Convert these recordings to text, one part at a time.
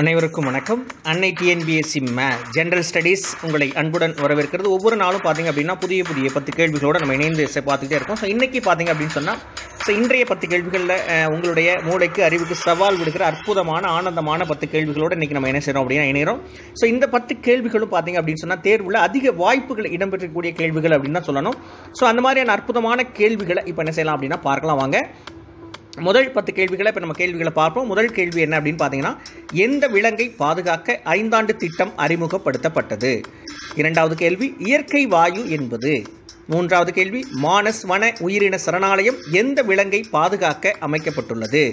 அனைவருக்கும் வணக்கம். அன்னை டிஎன்பிஎஸ்சி மே ஜென்ரல் ஸ்டடீஸ் உங்களை அன்புடன் வரவேற்கிறது. ஒவ்வொரு நாளும் பார்த்தீங்க அப்படின்னா புதிய புதிய பத்து கேள்விகளோடு நம்ம இணைந்து பார்த்துக்கிட்டே இருக்கோம். ஸோ இன்றைக்கி பார்த்தீங்க அப்படின்னு சொன்னால் ஸோ இன்றைய பத்து கேள்விகளில் உங்களுடைய மூளைக்கு அறிவுக்கு சவால் விடுக்கிற அற்புதமான ஆனந்தமான பத்து கேள்விகளோடு இன்றைக்கி நம்ம என்ன செய்கிறோம் அப்படின்னா இணைகிறோம் ஸோ இந்த பத்து கேள்விகளும் பார்த்தீங்க அப்படின்னு சொன்னால் தேர்வில் அதிக வாய்ப்புகள் இடம்பெற்றக்கூடிய கேள்விகள் அப்படின்னு தான் சொல்லணும். ஸோ அந்த மாதிரியான அற்புதமான கேள்விகளை இப்போ என்ன செய்யலாம் அப்படின்னா பார்க்கலாம் வாங்க. முதல் பத்து கேள்விகளை இப்போ நம்ம கேள்விகளை பார்ப்போம். முதல் கேள்வி என்ன அப்படின்னு பார்த்தீங்கன்னா எந்த விலங்கை பாதுகாக்க ஐந்தாண்டு திட்டம் அறிமுகப்படுத்தப்பட்டது? இரண்டாவது கேள்வி இயற்கை வாயு என்பது. மூன்றாவது கேள்வி மானஸ் வன உயிரின சரணாலயம் எந்த விலங்கை பாதுகாக்க அமைக்கப்பட்டுள்ளது?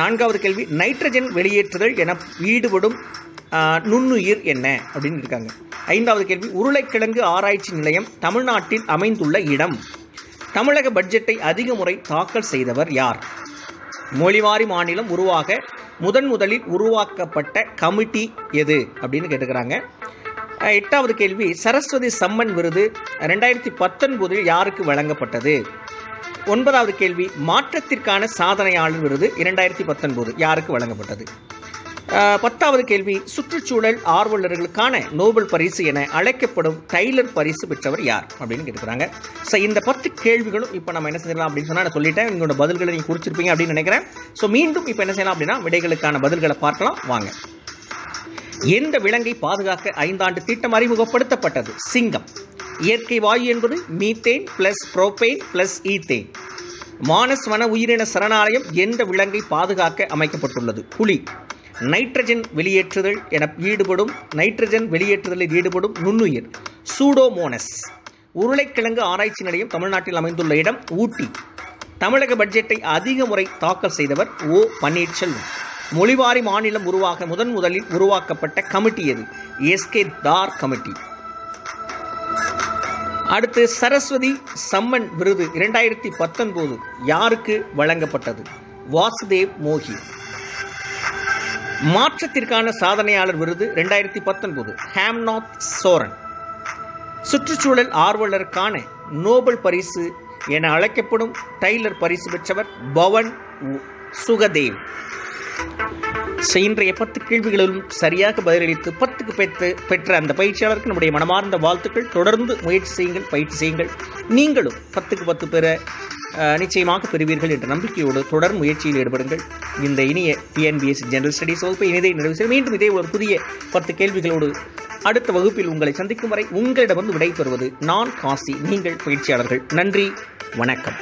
நான்காவது கேள்வி நைட்ரஜன் வெளியேற்றுதல் என ஈடுபடும் நுண்ணுயிர் என்ன அப்படின்னு இருக்காங்க. ஐந்தாவது கேள்வி உருளைக்கிழங்கு ஆராய்ச்சி நிலையம் தமிழ்நாட்டில் அமைந்துள்ள இடம். தமிழக பட்ஜெட்டை அதிக முறை தாக்கல் செய்தவர் யார்? மொழிவாரி மாநிலம் உருவாக முதன் முதலில் உருவாக்கப்பட்ட கமிட்டி எது அப்படின்னு கேட்டுக்கிறாங்க. எட்டாவது கேள்வி சரஸ்வதி சம்மன் விருது ரெண்டாயிரத்தி பத்தொன்பதில் யாருக்கு வழங்கப்பட்டது? ஒன்பதாவது கேள்வி மாற்றத்திற்கான சாதனையாளர் விருது இரண்டாயிரத்தி பத்தொன்பது யாருக்கு வழங்கப்பட்டது? பத்தாவது கேள்வி சுற்றுச்சூழல் ஆர்வலர்களுக்கான நோபல் பரிசு என அழைக்கப்படும் டைலர் பரிசு பெற்றவர் யார்? அப்படின்னு கேட்டுக்கிறாங்க. ஸோ இந்த பத்து கேள்விகளும் இப்போ நம்ம என்ன செய்யலாம் அப்படின்னு சொன்னால் நான் சொல்லிட்டேன். உங்களோட பதில்களை நீங்கள் குறிச்சிருப்பீங்க அப்படின்னு நினைக்கிறேன். ஸோ மீண்டும் இப்போ என்ன செய்யலாம் அப்படின்னா விடைகளுக்கான பதில்களை பார்க்கலாம். வாங்க. எந்த விலங்கை பாதுகாக்க ஐந்தாண்டு திட்டம் அறிமுகப்படுத்தப்பட்டது? சிங்கம். இயற்கை வாயு என்பது methane plus propane plus ethane Manas வன உயிரின சரணாலயம் எந்த விலங்கை பாதுகாக்க அமைக்கப்பட்டுள்ளது? புலி. நைட்ரஜன் வெளியேற்றுதல் என ஈடுபடும் நைட்ரஜன் வெளியேற்றுதலில் ஈடுபடும் நுண்ணுயிர் சூடோமோனஸ் உருளைக்கிழங்கு ஆராய்ச்சி நிலையம் தமிழ்நாட்டில் அமைந்துள்ள இடம் ஊட்டி. தமிழக பட்ஜெட்டை அதிக முறை தாக்கல் செய்தவர் ஓ பன்னீர்செல்வம். மொழிவாரி மாநிலம் உருவாக முதன் முதலில் உருவாக்கப்பட்ட கமிட்டி எது? எஸ்கே தார் கமிட்டி. அடுத்து சரஸ்வதி சம்மன் விருது இரண்டாயிரத்தி பத்தொன்பது யாருக்கு வழங்கப்பட்டது? வாசுதேவ் மோகி. மாற்றத்திற்கான சாதனையாளர் விருது ரெண்டாயிரத்தி பத்தொன்பது ஹேம்நாத் சோரன். சுற்றுச்சூழல் ஆர்வலருக்கான நோபல் பரிசு என அழைக்கப்படும் டைலர் பரிசு பெற்றவர் பவன் உ- சுகதேவ். இன்றைய பத்து கேள்விகளிலும் சரியாக பதிலளித்து பத்துக்கு பெற்று பெற்ற அந்த பயிற்சியாளருக்கு நம்முடைய மனமார்ந்த வாழ்த்துக்கள். தொடர்ந்து முயற்சி செய்யுங்கள் பயிற்சி செய்யுங்கள். நீங்களும் பத்துக்கு பத்து பெற நிச்சயமாக பெறுவீர்கள் என்ற நம்பிக்கையோடு தொடர் முயற்சியில் ஈடுபடுங்கள். இந்த இனிய டிஎன்பிஎஸ் ஜெனரல் ஸ்டடீஸ் வகுப்பை இனிதை நிறைவு செய்ய மீண்டும் இதே ஒரு புதிய பத்து கேள்விகளோடு அடுத்த வகுப்பில் உங்களை சந்திக்கும் வரை உங்களிடமிருந்து விடைபெறுவது நான் காசி. நீங்கள் பயிற்சியாளர்கள். நன்றி வணக்கம்.